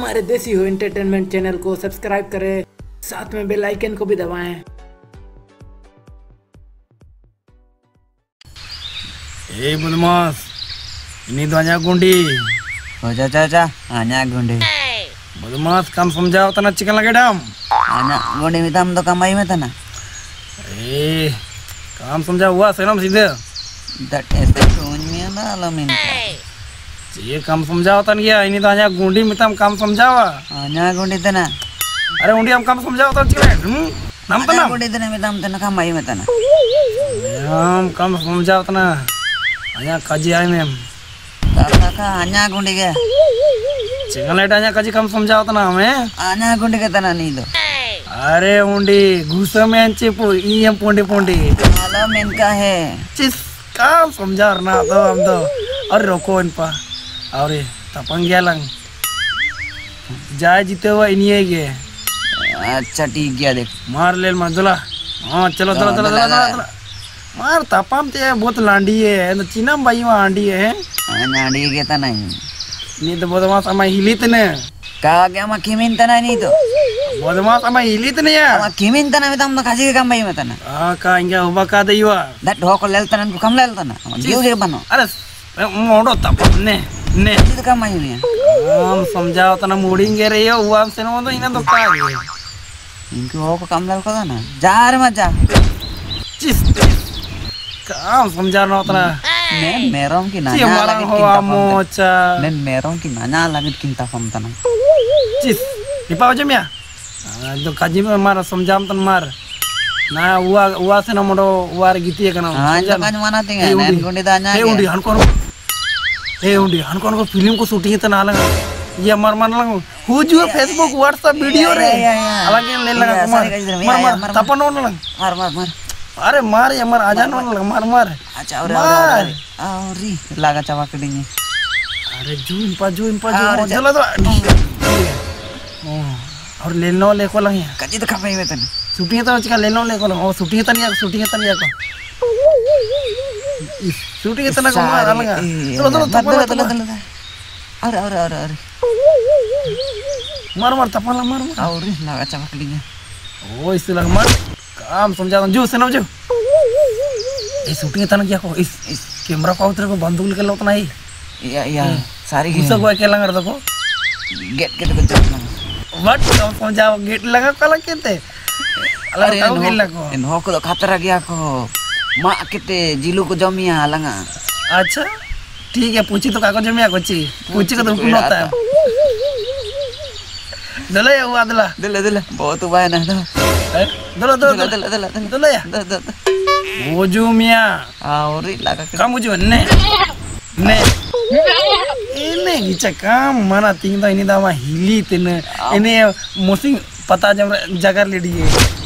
हमारे देसी हो एंटरटेनमेंट चैनल को सब्सक्राइब करें साथ में बेल आइकन को भी दबाएँ Budmas, ini tuh hanya gundi. हो जा जा जा आना गुंडे Budmas काम समझाओ तना चिकन लगे डम. आना गुंडे में तम तो कमाई में था ना Eh, काम समझाओ हुआ सेनम सीधे. दैट इज़ द टोन में ना अलमिन ये काम समझाओ तन गया ini tuh hanya gundi मितम काम समझाओ. आना गुंडे तना अरे उंडी हम काम समझाओ तो चिकन. Hmm, nam आना tanam. गुंडे तना में तम तना कमाई में तना हम काम समझाओ तना. Hanya kaji ay mem. काका का आना गुंडे के चिकन लेट hanya kaji काम समझाओ तना हमें. आना गुंडे के तना नहीं दो अरे उंडी घुसा में अंचिपु ई हम पुंडी पुंडी. अलमिन का है चिस काम समझा ना तो हम तो अरे रोको इन पा अरे तपंग गया लंग। जाए जीते हुआ इन्हीं के अच्छा ठीक गया देख। मार ले मजला। हाँ चलो चलो चलो चलो मार तपम ते बहुत लांडी है। तो चीना भाई वहाँ आंडी है। आना डी के तना नहीं। नहीं तो बदमाश हमें हिली तने कहा गया मैं किमिन तना नहीं तो? बदमाश हमें हिली तने यार। मैं किमिन तना में तम तो खाजी के कमाई में तना हाँ का इंगे उबा का दे युवा दैट हो को लेल तना को कम लेल तना जीव के बनो। अरे मोड़ो तपम ने ने जीव कमाई में हम समझाओ तना मुड़ेंगे रे यो हुआ हमसे ना तो इन्हें तो का है इनके हो को कम लेल को ना जा रे मत जा चिस काम समझा ना उतना मैं मेरों की ची नाना हमारा लगे हो किंता मोचा मैं मेरों की नाना लगे किंता फम तना चिस दिपा वजह मिया जो काजी में मारा समझाम तन मार ना हुआ हुआ से ना मोड़ो हुआ रे गीती है कना हाँ जो काज मना तिंगा ए, नैन उंडी। गुंडी दाना ए उंडी हन कोन ए उंडी फ़िल्म को शूटिंग तना लगा। ये मर मन लगा। हुजू फेसबुक व्हाट्सएप वीडियो रे। अलग ले लगा या, मार। मार तपन होने लगा। मार मार मार। अरे मार या मार आजा होने लगा। मार मार। अच्छा और मार। और। री लागा चावा कडिंगे अरे जून पा जून पा जून चलो तो और। ले लो ले को लगे कजी तो कमाई में तना शूटिंग तो चिका ले लो ले को लगे। ओ शूटिंग तनिया शूटिंग तनिया को शूटिंग तना को मार लगा चलो चलो तपन चलो चलो अरे अरे अरे अरे मार मार तपन मार मार और री लागा चावा कडिंगे ओ इससे लग मार काम समझा जो से ना जो ये शूटिंग तना क्या को इस इस कैमरा को उतरे को बंदूक लेके लो तना ही तो काम इन हो मा केते जिलू को जमिया लंगा। अच्छा ठीक है पूछी तो कागज़ में आकोची पूछी का तो हुकुम होता है। दले या हुआ दला दिल दिल बहुत उबाय ना दो दलो दलो दिल दिल दिल दिल दले या। दो दो वज़ू मिया। और लागा के। kamu juga ne ne ini gica kam mana tinggal ini dama hili tene ini mosing pata jam jagar le dia